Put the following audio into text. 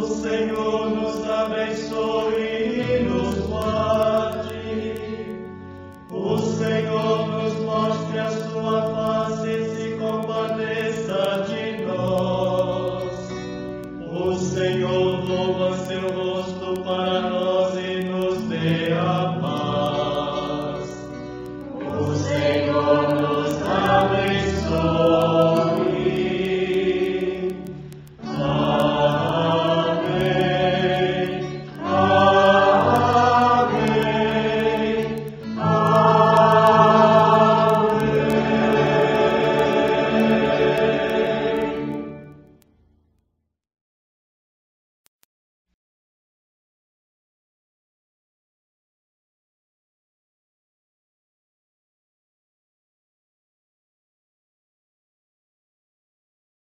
Senhor nos abençoe e nos guarde. O Senhor nos mostre a sua face e se compadeça de nós. O Senhor louva seu Amen.